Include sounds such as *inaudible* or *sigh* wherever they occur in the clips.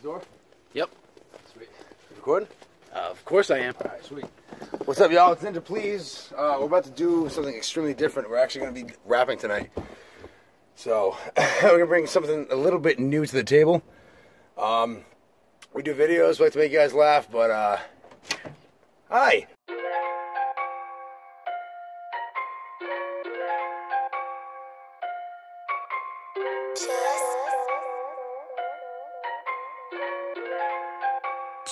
the door? Yep. Sweet. You recording? Uh, of course I am. All right, sweet. What's up, y'all? It's Ninja Please. Uh, we're about to do something extremely different. We're actually going to be rapping tonight. So, *laughs* we're going to bring something a little bit new to the table. Um, we do videos, we like to make you guys laugh, but, uh, hi.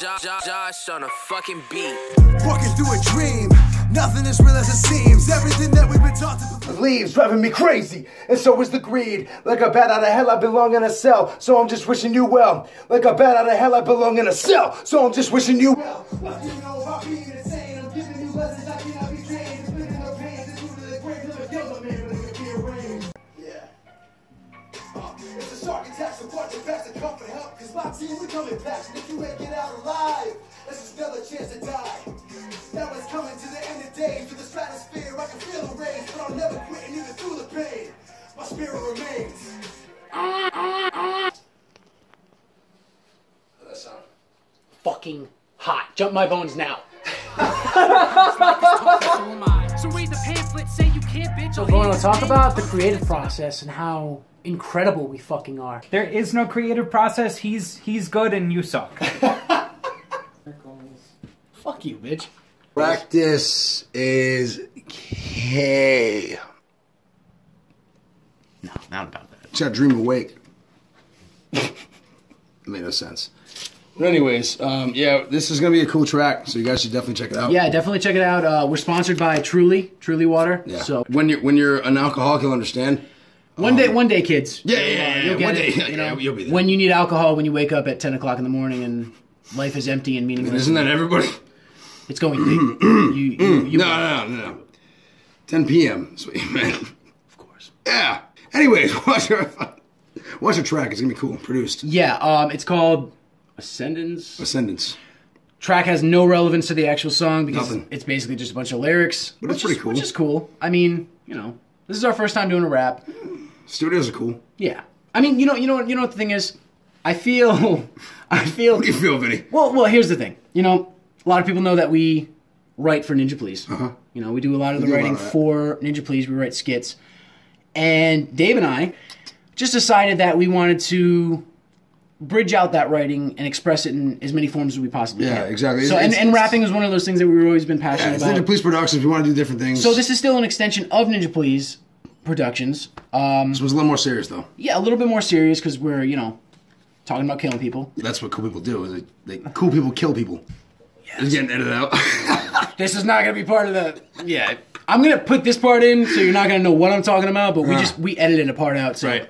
Josh, Josh, Josh on a fucking beat. Walking through a dream, nothing is real as it seems. Everything that we've been taught to The leaves driving me crazy, and so is the greed. Like a bat out of hell, I belong in a cell, so I'm just wishing you well. Like a bat out of hell, I belong in a cell, so I'm just wishing you well. Fucking hot. Jump my bones now. So read the pamphlet, say you can't bitch. We're going to talk about the creative process and how incredible we fucking are. There is no creative process. He's he's good and you suck. *laughs* Fuck you, bitch. Practice is K. No, not about that. It's got dream awake. it made no sense. But anyways, um, yeah, this is gonna be a cool track, so you guys should definitely check it out. Yeah, definitely check it out. Uh, we're sponsored by Truly, Truly Water. Yeah. So when you're when you're an alcoholic, you'll understand. one day, one day, kids. Yeah, yeah, yeah, you'll yeah, one it, day, yeah, you yeah, know, you'll be there. When you need alcohol, when you wake up at ten o'clock in the morning and life is empty and meaningless. Isn't that everybody? *laughs* It's going *clears throat* you, you, you, No, no, no, no. 10 p.m. That's what you meant. Of course. Yeah. Anyways, *laughs* watch your watch your track. It's gonna be cool. Produced. Yeah, um, it's called Ascendance. Ascendance. Track has no relevance to the actual song because Nothing. it's basically just a bunch of lyrics. But it's pretty is, cool. Which is cool. I mean, you know, this is our first time doing a rap. Studios are cool. Yeah. I mean, you know, you know, you know what the thing is. I feel, *laughs* I feel. What do you feel, Vinny? Well, well, here's the thing. You know, a lot of people know that we write for Ninja Please. Uh-huh. You know, we do a lot of the a lot writing of for Ninja Please. We write skits, and Dave and I just decided that we wanted to bridge out that writing and express it in as many forms as we possibly Yeah, can. Yeah, exactly. So, It's- and, it's- and rapping is one of those things that we've always been Yeah, passionate it's about. Ninja Please Productions. We want to do different things. So this is still an extension of Ninja Please Productions. Um, This was a little more serious, though. yeah, a little bit more serious because we're you know talking about killing people. That's what cool people do. Is they, they cool people kill people. Yes. It's getting edited out. *laughs* This is not gonna be part of the. Yeah, I'm gonna put this part in, so you're not gonna know what I'm talking about. But we Uh. just we edited a part out. So right.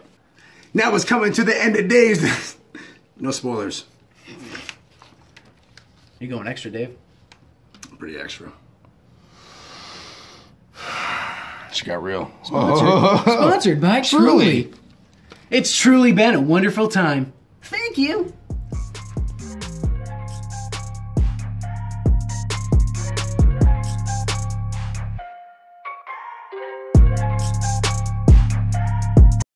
Now it's coming to the end of days. *laughs* no spoilers. you going extra, Dave? Pretty extra. *sighs* She got real. Sponsored *laughs* by Truly. It's truly been a wonderful time. Thank you.